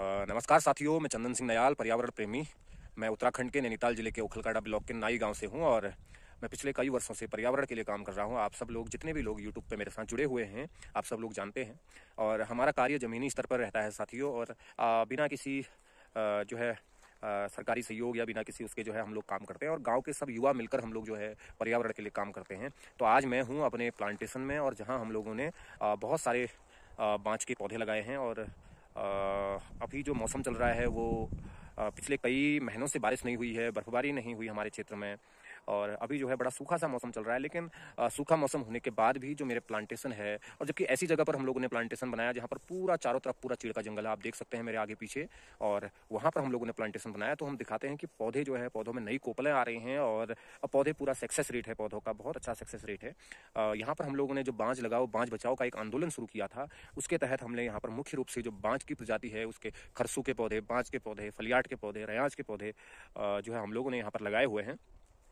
नमस्कार साथियों, मैं चंदन सिंह नयाल, पर्यावरण प्रेमी। मैं उत्तराखंड के नैनीताल ज़िले के उखलकाड़ा ब्लॉक के नाई गाँव से हूँ और मैं पिछले कई वर्षों से पर्यावरण के लिए काम कर रहा हूँ। आप सब लोग, जितने भी लोग यूट्यूब पे मेरे साथ जुड़े हुए हैं, आप सब लोग जानते हैं। और हमारा कार्य ज़मीनी स्तर पर रहता है साथियों और बिना किसी जो है सरकारी सहयोग या बिना किसी उसके जो है हम लोग काम करते हैं और गाँव के सब युवा मिलकर हम लोग जो है पर्यावरण के लिए काम करते हैं। तो आज मैं हूँ अपने प्लांटेशन में और जहाँ हम लोगों ने बहुत सारे बाँच के पौधे लगाए हैं और अभी जो मौसम चल रहा है वो पिछले कई महीनों से बारिश नहीं हुई है, बर्फबारी नहीं हुई हमारे क्षेत्र में। और अभी जो है बड़ा सूखा सा मौसम चल रहा है, लेकिन सूखा मौसम होने के बाद भी जो मेरे प्लांटेशन है और जबकि ऐसी जगह पर हम लोगों ने प्लांटेशन बनाया जहाँ पर पूरा चारों तरफ़ पूरा चीड़ का जंगल है, आप देख सकते हैं मेरे आगे पीछे, और वहाँ पर हम लोगों ने प्लांटेशन बनाया। तो हम दिखाते हैं कि पौधे जो है, पौधों में नई कोपलें आ रही हैं और पौधे पूरा सक्सेस रेट है पौधों का, बहुत अच्छा सक्सेस रेट है। यहाँ पर हम लोगों ने जो बाँझ लगाओ, बाँझ बचाओ का एक आंदोलन शुरू किया था, उसके तहत हमने यहाँ पर मुख्य रूप से जो बाँझ की प्रजाति है, उसके खरसू के पौधे, बाँझ के पौधे, फलियाट के पौधे, रयाज के पौधे जो है हम लोगों ने यहाँ पर लगाए हुए हैं।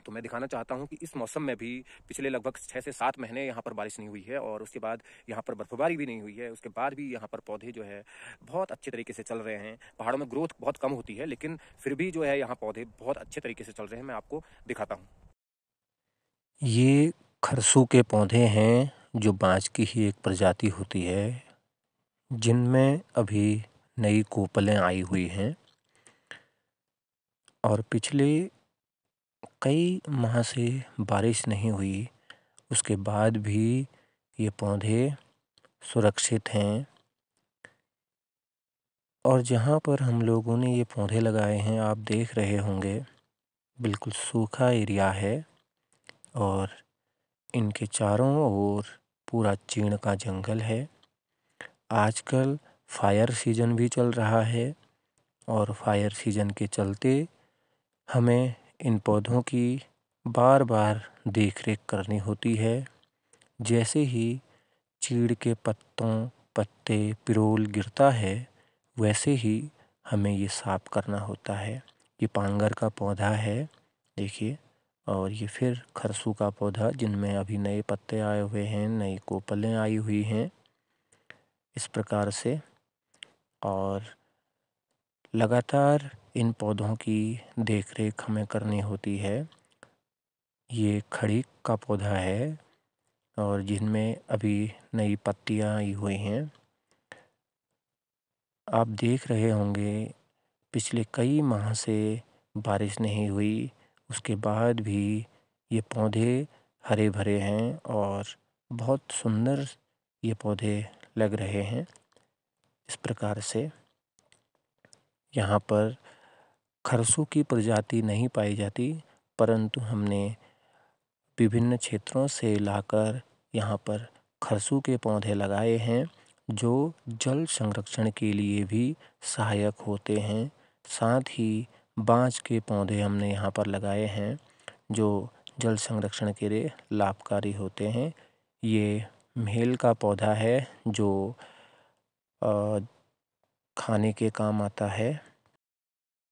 तो मैं दिखाना चाहता हूँ कि इस मौसम में भी पिछले लगभग छः से सात महीने यहाँ पर बारिश नहीं हुई है और उसके बाद यहाँ पर बर्फबारी भी नहीं हुई है। उसके बाद भी यहाँ पर पौधे जो है बहुत अच्छे तरीके से चल रहे हैं। पहाड़ों में ग्रोथ बहुत कम होती है, लेकिन फिर भी जो है यहाँ पौधे बहुत अच्छे तरीके से चल रहे हैं। मैं आपको दिखाता हूँ। ये खरसू के पौधे हैं जो बाँझ की ही एक प्रजाति होती है, जिनमें अभी नई कोपलें आई हुई हैं। और पिछले कई माह से बारिश नहीं हुई। उसके बाद भी ये पौधे सुरक्षित हैं। और जहाँ पर हम लोगों ने ये पौधे लगाए हैं, आप देख रहे होंगे, बिल्कुल सूखा एरिया है और इनके चारों ओर पूरा चीड़ का जंगल है। आजकल फायर सीज़न भी चल रहा है और फायर सीज़न के चलते हमें इन पौधों की बार बार देख रेख करनी होती है। जैसे ही चीड़ के पत्तों, पत्ते, पिरोल गिरता है, वैसे ही हमें ये साफ़ करना होता है। ये पांगर का पौधा है, देखिए, और ये फिर खरसू का पौधा, जिनमें अभी नए पत्ते आए हुए हैं, नई कोपलें आई हुई हैं, इस प्रकार से। और लगातार इन पौधों की देख रेख हमें करनी होती है। ये खड़ी का पौधा है और जिनमें अभी नई पत्तियाँ आई हुई हैं। आप देख रहे होंगे, पिछले कई माह से बारिश नहीं हुई, उसके बाद भी ये पौधे हरे भरे हैं और बहुत सुंदर ये पौधे लग रहे हैं। इस प्रकार से यहाँ पर खरसों की प्रजाति नहीं पाई जाती, परंतु हमने विभिन्न क्षेत्रों से लाकर यहाँ पर खरसू के पौधे लगाए हैं, जो जल संरक्षण के लिए भी सहायक होते हैं। साथ ही बाँझ के पौधे हमने यहाँ पर लगाए हैं, जो जल संरक्षण के लिए लाभकारी होते हैं। ये मेल का पौधा है, जो खाने के काम आता है।